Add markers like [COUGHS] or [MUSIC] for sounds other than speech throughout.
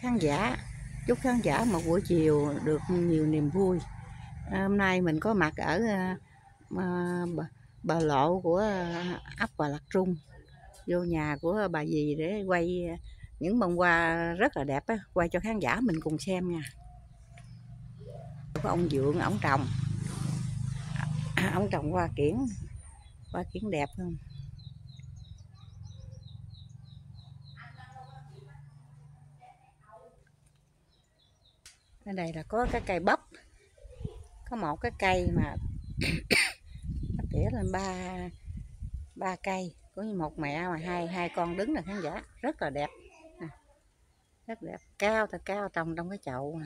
khán giả. Chúc khán giả một buổi chiều được nhiều niềm vui. À, hôm nay mình có mặt ở ờ, à, bà, lộ của ờ, ấp Bà Lạc Trung. Vô nhà của bà dì để quay những bông hoa rất là đẹp á, quay cho khán giả mình cùng xem nha. Có ông dượng ông trồng. Ông trồng hoa kiển hoa kiển đẹp không? Ở đây là có cái cây bắp. Có một cái cây mà [COUGHS] nó tỉa lên ba ba cây. Có một mẹ mà hai hai con đứng là khán giả. Rất là đẹp. Rất đẹp. Cao thật cao trồng trong cái chậu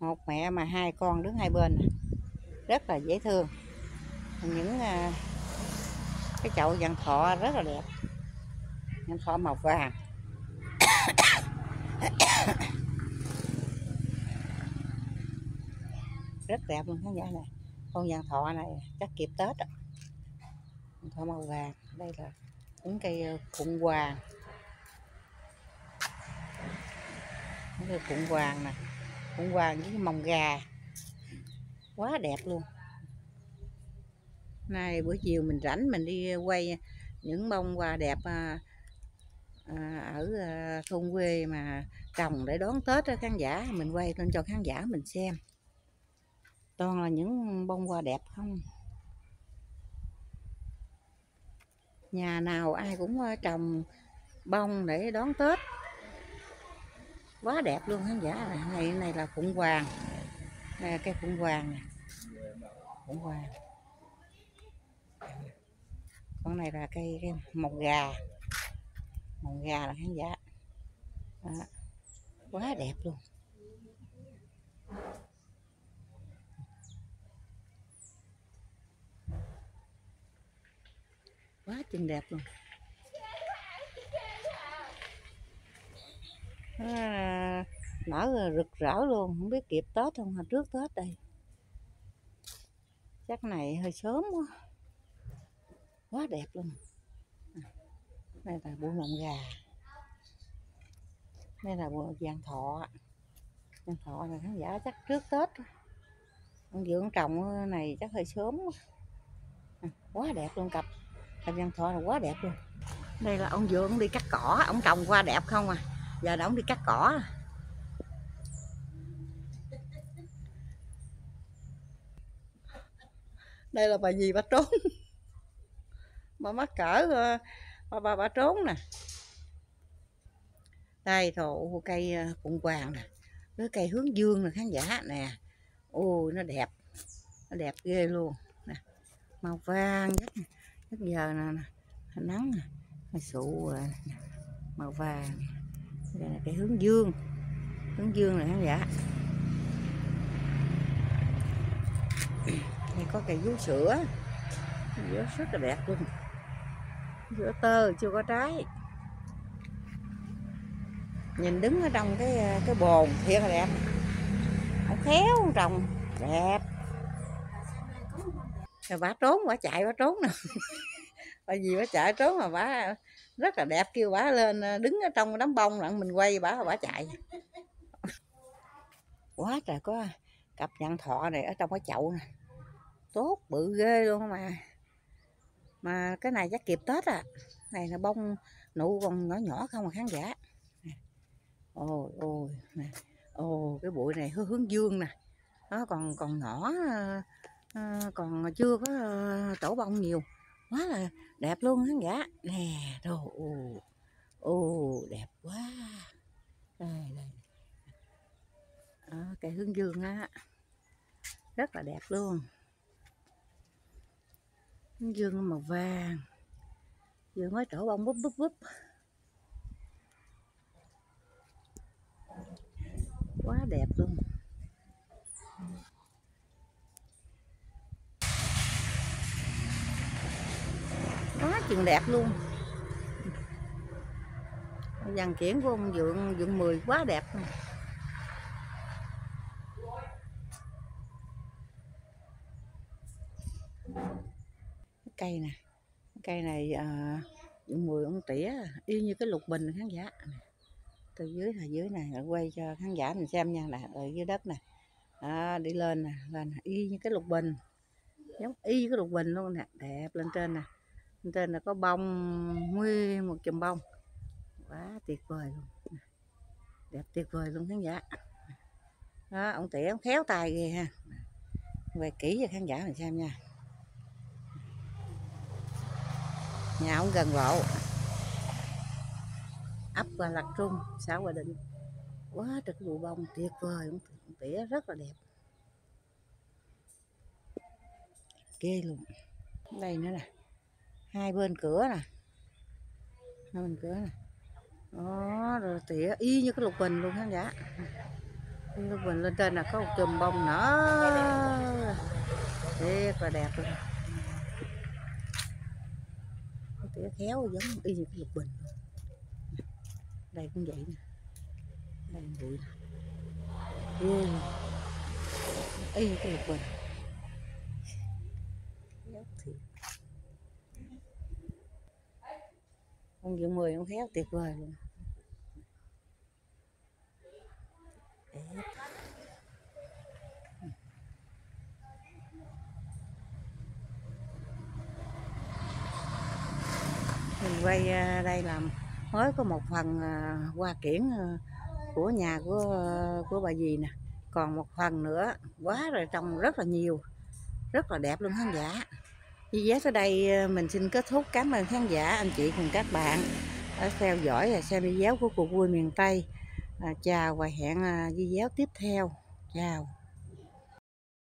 một mẹ mà hai con đứng hai bên rất là dễ thương. Những à, cái chậu vàng thọ rất là đẹp. Vàng thọ màu vàng. [COUGHS] rất đẹp luôn khán giả này con vàng thọ này chắc kịp tết đó. thọ màu vàng đây là những cây ờ, phụng hoàng những cây phụng hoàng nè phụng hoàng với mồng gà. Quá đẹp luôn. Nay buổi chiều mình rảnh mình đi quay những bông hoa đẹp à, à, ở à, thôn quê mà trồng để đón Tết đó khán giả mình quay lên cho khán giả mình xem. Toàn là những bông hoa đẹp không? Nhà nào ai cũng trồng bông để đón Tết. Quá đẹp luôn khán giả này này, này là phụng hoàng. Đây cây phụng hoàng này. phụng hoàng. Con này là cây, cây mọc gà. Mọc gà là khán giả. Đó. quá đẹp luôn. Quá chừng đẹp luôn. À, nở rực rỡ luôn. Không biết kịp tết không hồi trước tết đây. Chắc này hơi sớm quá. Quá đẹp luôn. Đây là bụi mộng gà đây là bụi vàng thọ. Vàng thọ này khán giả chắc trước tết. Ông dưỡng trồng này chắc hơi sớm à, quá. Đẹp luôn cặp. Cặp vàng thọ là quá đẹp luôn. Đây là ông dưỡng đi cắt cỏ. Ông trồng qua đẹp không à? Giờ là ông đi cắt cỏ. Đây là bà gì bà trốn. Bà mắc cỡ ờ, bà bà, bà trốn nè đây thổ cây ờ, phụng hoàng nè cái cây hướng dương nè khán giả nè. Ôi nó đẹp nó đẹp ghê luôn. Nè màu vàng nhất nhất giờ nè, nè nắng nè sụ màu vàng đây là cây hướng dương hướng dương này khán giả. Đây có cây vú sữa. Vú rất là đẹp luôn. Vú tơ chưa có trái nhìn đứng ở trong cái ờ, cái bồn thiệt là đẹp. Ông khéo trồng, đẹp. Rồi bà trốn, bà chạy, bà trốn nè bà gì bà chạy trốn mà bà rất là đẹp, kêu bà lên ờ, đứng ở trong đám bông lặng mình quay bà bà chạy. Quá trời có cặp nhăn thọ này ở trong cái chậu nè. Tốt bự ghê luôn mà. Mà cái này chắc kịp tết à này là bông nụ còn nhỏ nhỏ không mà khán giả ôi ôi nè. Ồ cái bụi này hướng dương nè. Nó còn còn nhỏ à, còn chưa có à, tổ bông nhiều. Quá là đẹp luôn khán giả. Nè đồ ồ, ồ đẹp quá. Đây đây. À, cây hướng dương á. Rất là đẹp luôn. Hướng dương màu vàng. Vừa mới trổ bông búp búp búp. Quá đẹp luôn. Quá chừng đẹp luôn. Dàn kiển của ông dượng dượng 10 quá đẹp. Luôn. cây nè cây này à, dượng 10 ông tỉa y như cái lục bình khán giả từ dưới là dưới này rồi quay cho khán giả mình xem nha là ở dưới đất nè. À, đi lên nè lên y như cái lục bình. Giống y cái lục bình luôn nè đẹp lên trên nè. Lên trên là có bông nguyên một chùm bông. Quá tuyệt vời luôn. Đẹp tuyệt vời luôn khán giả. Đó ông tỉa ông khéo tay ghê ha. Quay kỹ cho khán giả mình xem nha. Nhà ông gần lộ ấp và lạc trung, xã hòa định. Quá trời cái bụi bông tuyệt vời tỉa rất là đẹp. Ghê luôn. Đây nữa nè. Hai bên cửa nè. Hai bên cửa nè. Đó, rồi tỉa y như cái lục bình luôn khán giả. Lục bình lên trên là có một chùm bông nữa thiệt là đẹp luôn. Tỉa khéo giống y như cái lục bình đây cũng vậy nè. Đây bụi nè. Ghê y cái lục bình khéo thiệt. Con dưỡng mười con khéo tuyệt vời luôn. Đẹp mình quay à, đây làm mới có một phần ờ, hoa kiển ờ, của nhà của ờ, của bà dì nè. Còn một phần nữa quá rồi trồng rất là nhiều rất là đẹp luôn khán giả. Video tới đây mình xin kết thúc. Cảm ơn khán giả anh chị cùng các bạn đã theo dõi và xem video của cuộc vui miền Tây. À, chào và hẹn video tiếp theo. Chào.